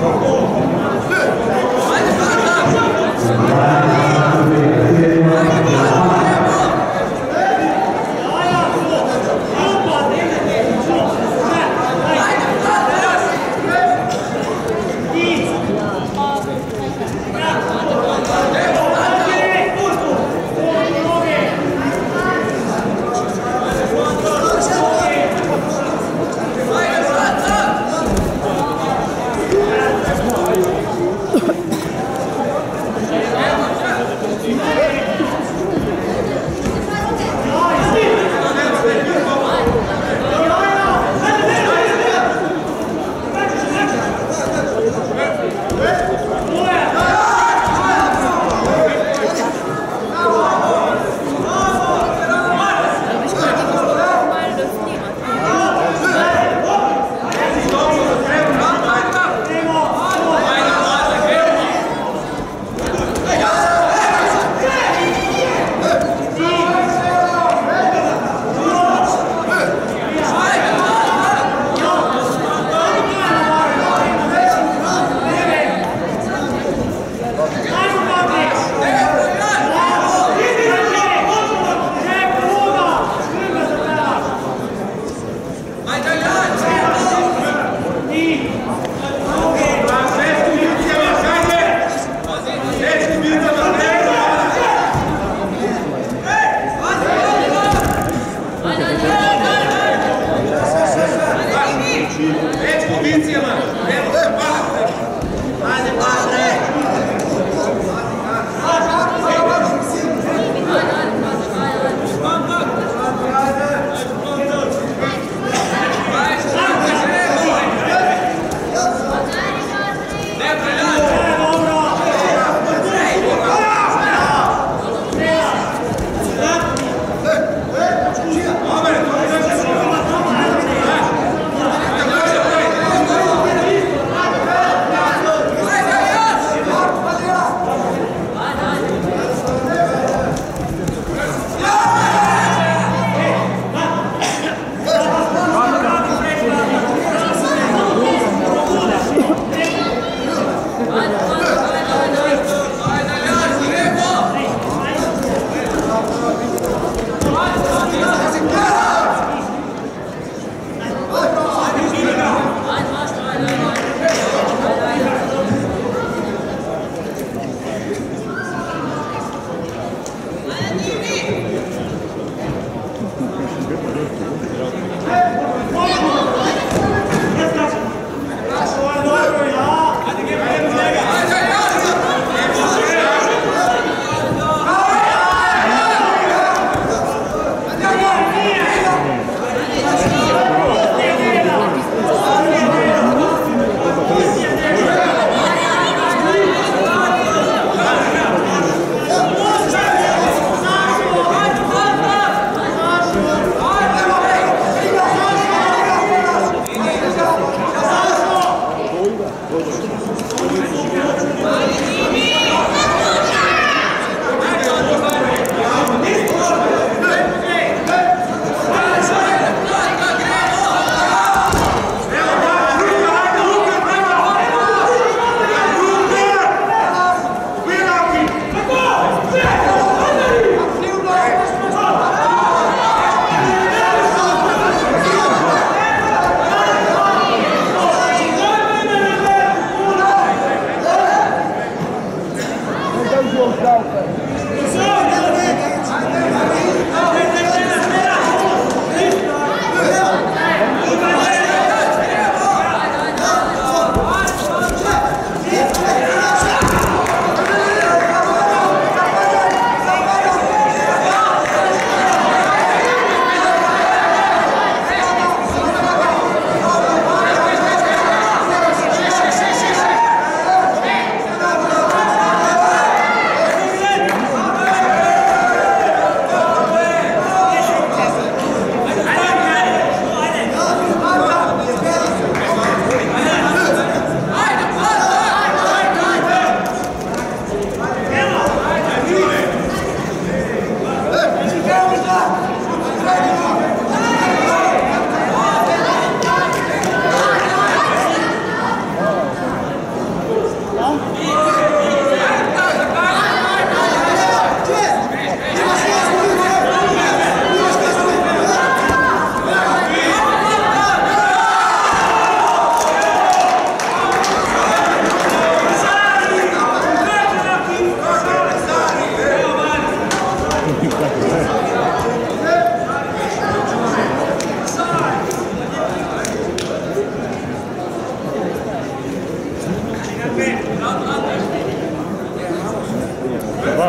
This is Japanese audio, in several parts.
Come on.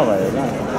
バーバーやな